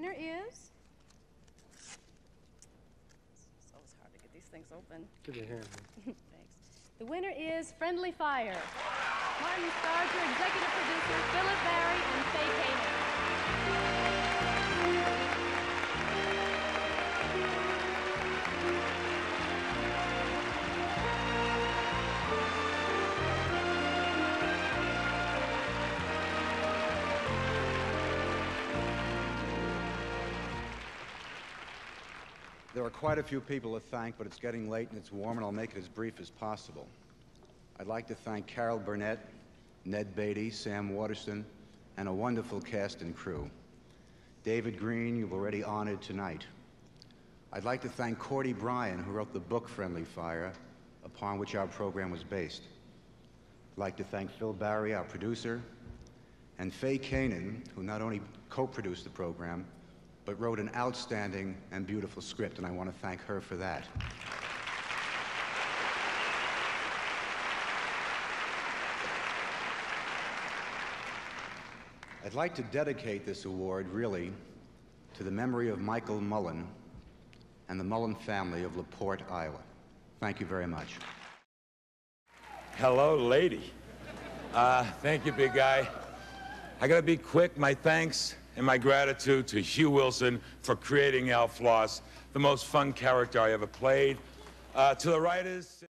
winner is. It's always hard to get these things open. Give me a hand. Thanks. The winner is Friendly Fire. Martin Starger, executive producer, Philip Barry, There are quite a few people to thank, but it's getting late and it's warm, and I'll make it as brief as possible. I'd like to thank Carol Burnett, Ned Beatty, Sam Waterston, and a wonderful cast and crew. David Greene, you've already honored tonight. I'd like to thank Cordy Bryan, who wrote the book Friendly Fire, upon which our program was based. I'd like to thank Phil Barry, our producer, and Fay Kanin, who not only co-produced the program, but wrote an outstanding and beautiful script, and I want to thank her for that. I'd like to dedicate this award, really, to the memory of Michael Mullen and the Mullen family of LaPorte, Iowa. Thank you very much. Hello, lady. Uh, thank you, big guy. I gotta be quick. My thanks and my gratitude to Hugh Wilson for creating Al Floss, the most fun character I ever played. Uh, to the writers.